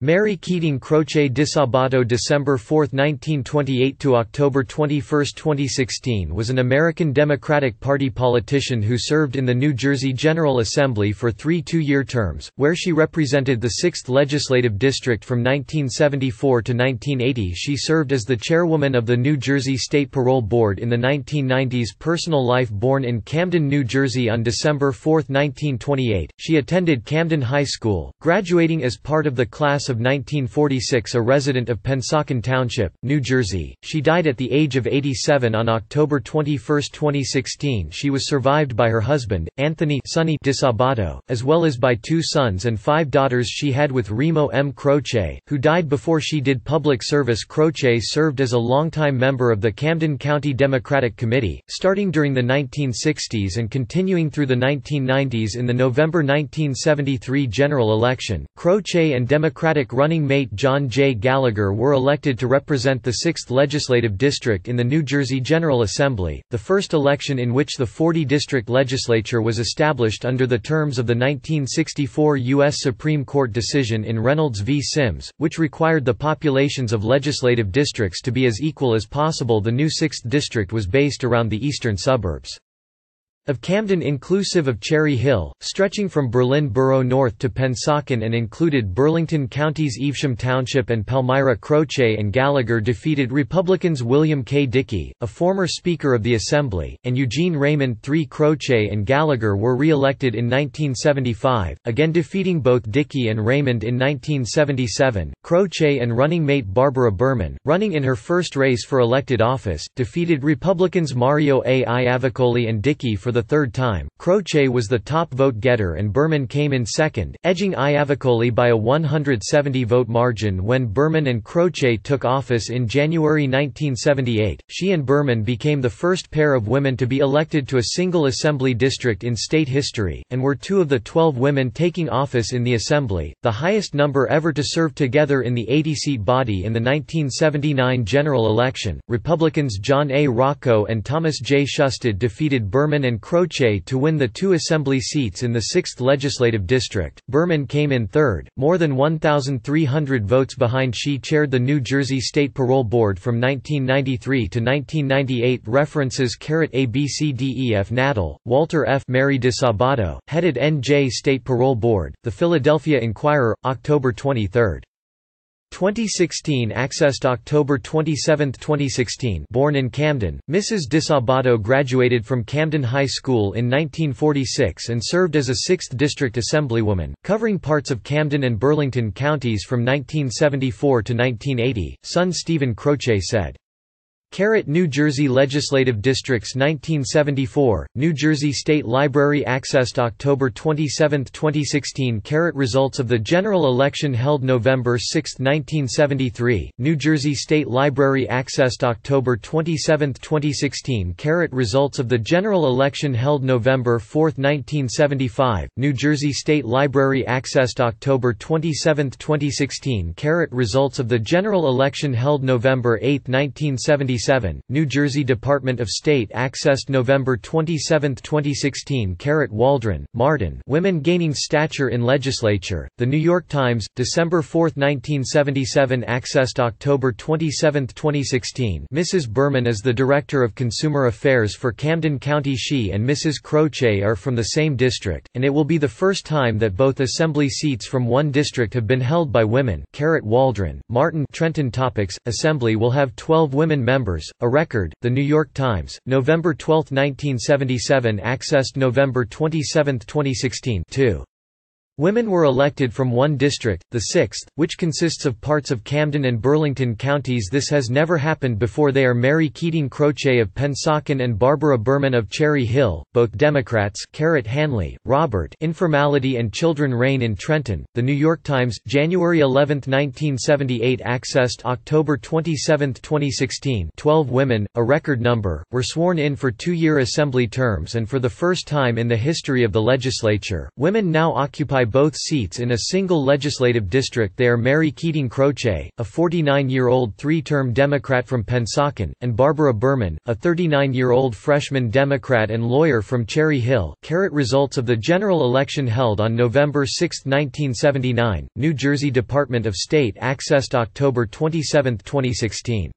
Mary Keating Croce Disabato December 4, 1928 to October 21, 2016 was an American Democratic Party politician who served in the New Jersey General Assembly for three two-year terms, where she represented the 6th Legislative District from 1974 to 1980 she served as the chairwoman of the New Jersey State Parole Board in the 1990s personal life born in Camden, New Jersey on December 4, 1928, she attended Camden High School, graduating as part of the class of of 1946 a resident of Pennsauken Township, New Jersey. She died at the age of 87 on October 21, 2016 she was survived by her husband, Anthony Sonny Disabato, as well as by two sons and five daughters she had with Remo M. Croce, who died before she did public service Croce served as a longtime member of the Camden County Democratic Committee, starting during the 1960s and continuing through the 1990s in the November 1973 general election. Croce and Democratic Democratic running mate John J. Gallagher were elected to represent the 6th Legislative District in the New Jersey General Assembly, the first election in which the 40-district legislature was established under the terms of the 1964 U.S. Supreme Court decision in Reynolds v. Sims, which required the populations of legislative districts to be as equal as possible the new 6th district was based around the eastern suburbs of Camden inclusive of Cherry Hill, stretching from Berlin Borough north to Pennsauken and included Burlington County's Evesham Township and Palmyra Croce and Gallagher defeated Republicans William K. Dickey, a former Speaker of the Assembly, and Eugene Raymond III Croce and Gallagher were re-elected in 1975, again defeating both Dickey and Raymond in 1977. Croce and running mate Barbara Berman, running in her first race for elected office, defeated Republicans Mario A. Iavicoli and Dickey for the third time, Croce was the top vote-getter and Berman came in second, edging Iavicoli by a 170-vote margin when Berman and Croce took office in January 1978. She and Berman became the first pair of women to be elected to a single assembly district in state history, and were two of the 12 women taking office in the assembly, the highest number ever to serve together in the 80-seat body in the 1979 general election. Republicans John A. Rocco and Thomas J. Shusted defeated Berman and Croce to win the two assembly seats in the 6th legislative district. Berman came in third, more than 1,300 votes behind she chaired the New Jersey State Parole Board from 1993 to 1998 references ABCDEF Natal, Walter F. Mary DiSabato, headed NJ State Parole Board, The Philadelphia Inquirer, October 23. 2016 accessed October 27, 2016 born in Camden, Mrs. Disabato graduated from Camden High School in 1946 and served as a 6th District Assemblywoman, covering parts of Camden and Burlington counties from 1974 to 1980, son Stephen Croce said. Caret New Jersey Legislative Districts 1974, New Jersey State Library accessed October 27, 2016 Caret Results of the general election held November 6, 1973, New Jersey State Library accessed October 27, 2016 Caret Results of the general election held November 4, 1975, New Jersey State Library accessed October 27, 2016 Caret Results of the general election held November 8, 1976 New Jersey Department of State accessed November 27, 2016 Caret Waldron, Martin Women Gaining Stature in Legislature, The New York Times, December 4, 1977 accessed October 27, 2016 Mrs. Berman is the Director of Consumer Affairs for Camden County She and Mrs. Croce are from the same district, and it will be the first time that both assembly seats from one district have been held by women Caret Waldron, Martin Trenton Topics, Assembly will have 12 women members a record. The New York Times, November 12, 1977 accessed November 27, 2016 2. Women were elected from one district, the 6th, which consists of parts of Camden and Burlington counties. This has never happened before. They are Mary Keating Croce of Pennsauken and Barbara Berman of Cherry Hill, both Democrats Caret Hanley, Robert Informality and Children Reign in Trenton, The New York Times, January 11, 1978 accessed October 27, 2016 12 women, a record number, were sworn in for two-year assembly terms and for the first time in the history of the legislature, women now occupy both seats in a single legislative district they are Mary Keating Croce, a 49-year-old three-term Democrat from Pennsauken, and Barbara Berman, a 39-year-old freshman Democrat and lawyer from Cherry Hill. Caret results of the general election held on November 6, 1979, New Jersey Department of State accessed October 27, 2016.